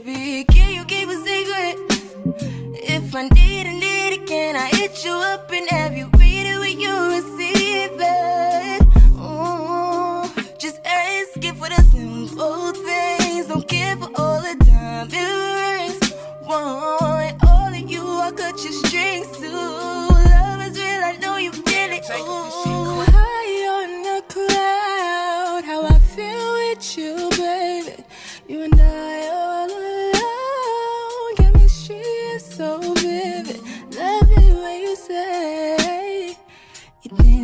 baby. Can you keep a secret? If I need and need it, can I hit you up and have you read it when you receive it? Ooh, just ask it for the simple things. Don't care for all the diamond rings. Want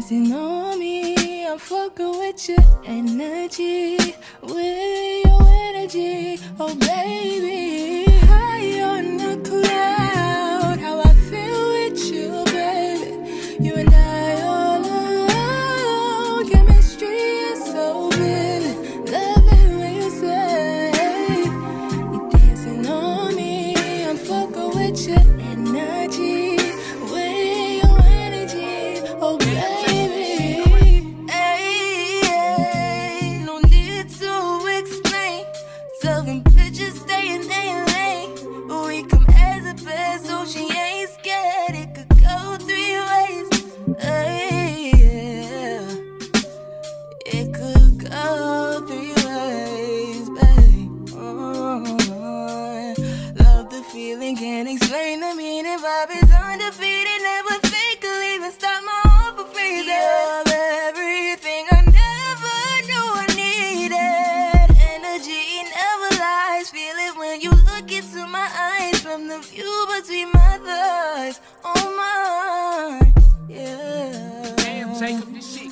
dancing on me. I'm fucking with your energy, with your energy. Oh, baby. Can't explain the meaning, vibe is undefeated. Never think I'll even stop my heart from freezing. You're everything I never knew I needed. Energy never lies, feel it when you look into my eyes. From the view between my thighs, oh my, yeah. Damn, take up this shit.